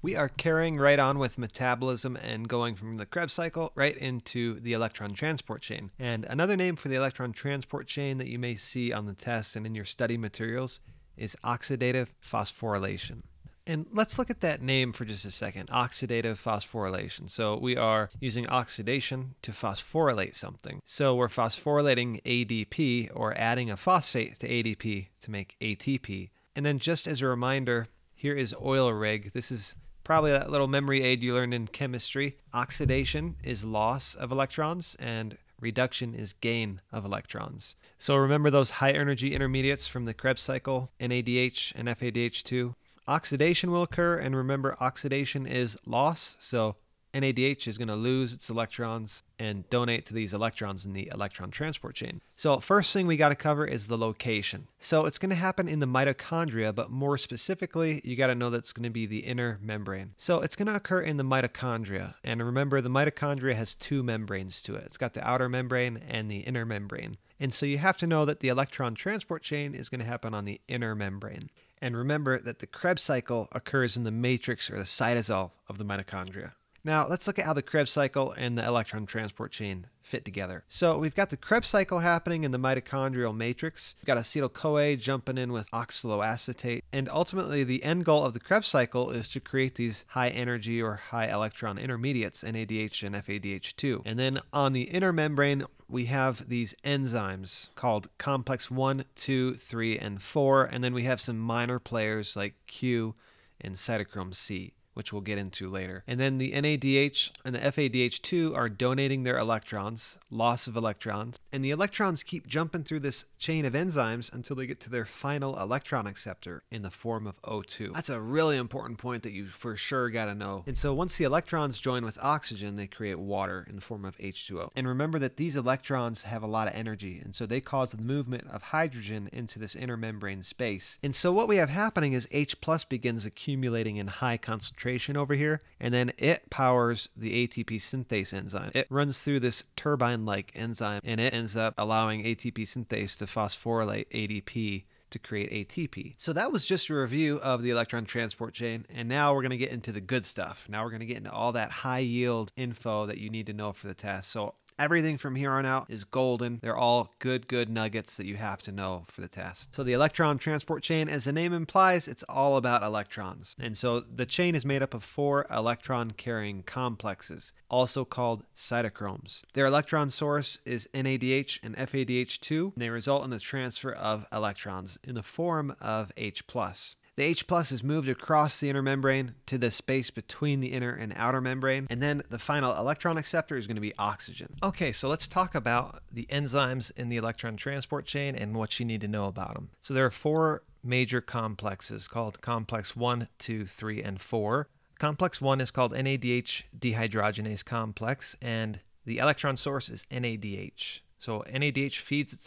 we are carrying right on with metabolism and going from the Krebs cycle right into the electron transport chain. And another name for the electron transport chain that you may see on the test and in your study materials is oxidative phosphorylation. And let's look at that name for just a second oxidative phosphorylation. So, we are using oxidation to phosphorylate something. So, we're phosphorylating ADP or adding a phosphate to ADP to make ATP. And then, just as a reminder, here is oil rig. This is probably that little memory aid you learned in chemistry. Oxidation is loss of electrons, and reduction is gain of electrons. So remember those high energy intermediates from the Krebs cycle, NADH and FADH2? Oxidation will occur, and remember, oxidation is loss, so NADH is going to lose its electrons and donate to these electrons in the electron transport chain. So first thing we got to cover is the location. So it's going to happen in the mitochondria, but more specifically, you got to know that it's going to be the inner membrane. So it's going to occur in the mitochondria. And remember, the mitochondria has two membranes to it. It's got the outer membrane and the inner membrane. And so you have to know that the electron transport chain is going to happen on the inner membrane. And remember that the Krebs cycle occurs in the matrix or the cytosol of the mitochondria. Now, let's look at how the Krebs cycle and the electron transport chain fit together. So we've got the Krebs cycle happening in the mitochondrial matrix. We've got acetyl-CoA jumping in with oxaloacetate. And ultimately, the end goal of the Krebs cycle is to create these high energy or high electron intermediates, NADH and FADH2. And then on the inner membrane, we have these enzymes called complex 1, 2, 3, and 4. And then we have some minor players like Q and cytochrome C which we'll get into later. And then the NADH and the FADH2 are donating their electrons, loss of electrons, and the electrons keep jumping through this chain of enzymes until they get to their final electron acceptor in the form of O2. That's a really important point that you for sure got to know. And so once the electrons join with oxygen, they create water in the form of H2O. And remember that these electrons have a lot of energy, and so they cause the movement of hydrogen into this inner membrane space. And so what we have happening is H plus begins accumulating in high concentration over here, and then it powers the ATP synthase enzyme. It runs through this turbine like enzyme, and it ends up allowing ATP synthase to phosphorylate ADP to create ATP. So that was just a review of the electron transport chain. And now we're going to get into the good stuff. Now we're going to get into all that high yield info that you need to know for the test. So Everything from here on out is golden. They're all good, good nuggets that you have to know for the test. So the electron transport chain, as the name implies, it's all about electrons. And so the chain is made up of four electron carrying complexes, also called cytochromes. Their electron source is NADH and FADH2, and they result in the transfer of electrons in the form of H+. The H plus is moved across the inner membrane to the space between the inner and outer membrane, and then the final electron acceptor is going to be oxygen. Okay, so let's talk about the enzymes in the electron transport chain and what you need to know about them. So there are four major complexes called complex 1, 2, 3, and 4. Complex 1 is called NADH dehydrogenase complex, and the electron source is NADH. So NADH feeds its